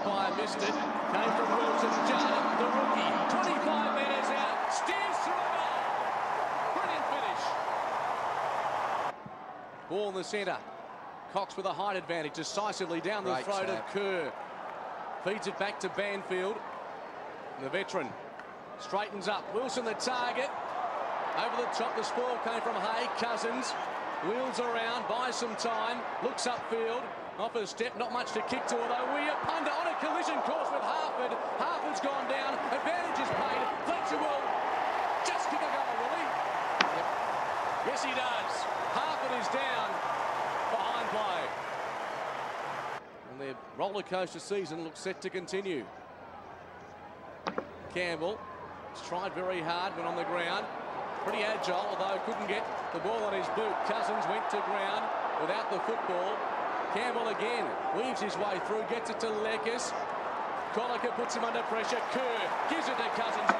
umpire missed it. Came from Wilson. Jardim, the rookie. 25 metres out. Steers through a goal. Brilliant finish. Ball in the centre. Cox with a height advantage decisively down the Great throat tap. of Kerr. Feeds it back to Banfield. The veteran straightens up. Wilson the target. Over the top, the spoil came from Hay. Cousins wheels around, buys some time, looks upfield. Off a step, not much to kick to, although Weir Punda on a collision course with Harford. Harford's gone down, advantage is paid. Fletcher will just kick a goal, will he? Yes, he does. Harford is down behind play. And their roller coaster season looks set to continue. Campbell has tried very hard when on the ground. Pretty agile, although couldn't get the ball on his boot. Cousins went to ground without the football. Campbell again weaves his way through, gets it to Lekas. Colliker puts him under pressure. Kerr gives it to Cousins.